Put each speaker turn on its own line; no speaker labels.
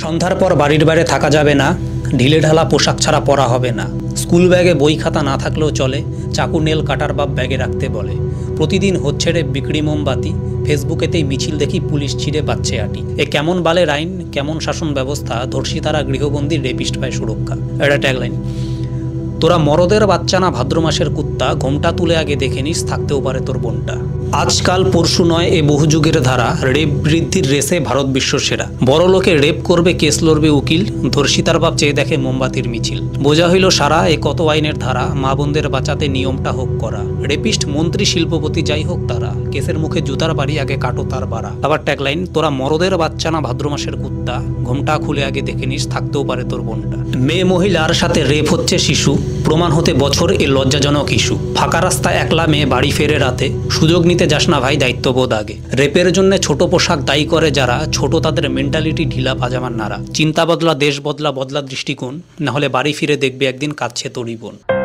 সন্ধ্যার পর বাড়ির বাইরে থাকা যাবে না, ঢিলে ঢালা পোশাক ছাড়া পরা হবে না। স্কুল ব্যাগে বই খাতা না থাকলেও চলে, চাকু নেল কাটার বাপ ব্যাগে রাখতে বলে। প্রতিদিন হচ্ছে রে বিক্রি মোমবাতি, ফেসবুকেতেই মিছিল দেখি পুলিশ ছিঁড়ে বাচ্চে আটি। এ কেমন বালের আইন, কেমন শাসন ব্যবস্থা, ধর্ষিতারা গৃহবন্দী রেপিস্ট পায় সুরক্ষা। এটা ট্যাগলাইন তোরা মরদের বাচ্চা না ভাদ্র মাসের কুত্তা, ঘোমটা তুলে আগে দেখে নিস, থাকতেও পারে তোর বোনটা। আজকাল পরশু নয় এ বহু যুগের ধারা, রেপ বৃদ্ধির রেসে ভারত বিশ্ব সেরা। বড় লোকে রেপ করবে, কেস লড়বে উকিল, ধর্ষিতার বাপ চেয়ে দেখে মোমবাতির মিছিল। বোঝা হইল সারা এ কত আইনের ধারা, মা বোনদের বাঁচাতে নিয়মটা হোক করা। রেপিস্ট, মন্ত্রী, শিল্পপতি যাই হোক তারা, কেসের মুখে জুতার বাড়ি, আগে কাটো তার বাড়া। আবার ট্যাগলাইন তোরা মরদের বাচ্চা না ভাদ্র মাসের কুত্তা, ঘোমটা খুলে আগে দেখে নিস, থাকতেও পারে তোর বোনটা। মেয়ে মহিলার সাথে রেপ হচ্ছে শিশু। প্রমাণ হতে বছর এ লজ্জাজনক ইস্যু। ফাঁকা রাস্তা একলা মেয়ে বাড়ি ফেরে রাতে সুযোগ নিতে যাস না ভাই দায়িত্ববোধ আগে। রেপের জন্য ছোট পোশাক দায়ী করে যারা, ছোট তাদের মেন্টালিটি ঢিলা পাজামার নারা। চিন্তা বদলা, দেশ বদলা বদলা দৃষ্টিকোণ নাহলে বাড়ি ফিরে দেখবে একদিন কাঁদছে তরিবন বোন।